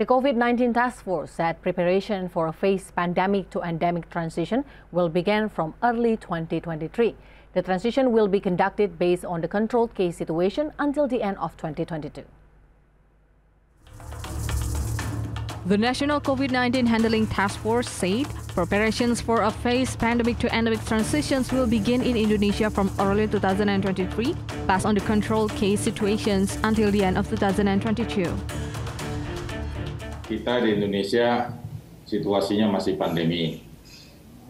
The COVID-19 task force said preparation for a phased pandemic to endemic transition will begin from early 2023. The transition will be conducted based on the controlled case situation until the end of 2022. The National COVID-19 Handling Task Force said preparations for a phased pandemic to endemic transitions will begin in Indonesia from early 2023 based on the controlled case situations until the end of 2022. Kita di Indonesia situasinya masih pandemi.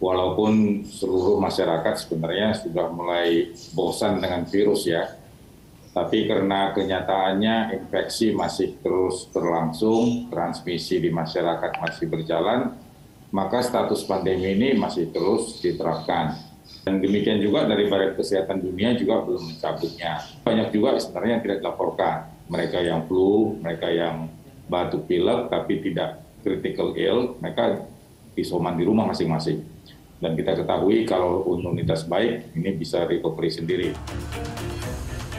walaupun seluruh masyarakat sebenarnya sudah mulai bosan dengan virus ya, tapi karena kenyataannya infeksi masih terus berlangsung, transmisi di masyarakat masih berjalan, maka status pandemi ini masih terus diterapkan. Dan demikian juga dari Badan Kesehatan Dunia juga belum mencabutnya. Banyak juga sebenarnya yang tidak dilaporkan. Mereka yang flu, mereka yang batuk pilek tapi tidak critical ill, mereka isoman di rumah masing-masing dan kita ketahui kalau imunitas baik ini bisa recovery sendiri.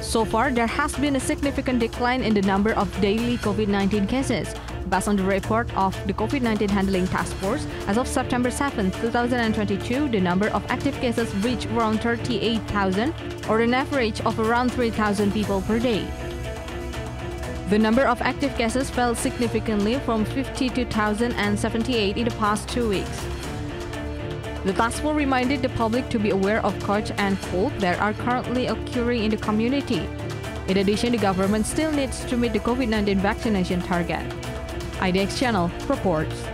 So far, there has been a significant decline in the number of daily COVID-19 cases. Based on the report of the COVID-19 Handling Task Force, as of September 7, 2022, the number of active cases reached around 38,000, or an average of around 3,000 people per day. The number of active cases fell significantly from 52,078 in the past two weeks. The task force reminded the public to be aware of cough and cold that are currently occurring in the community. In addition, the government still needs to meet the COVID-19 vaccination target. IDX Channel reports.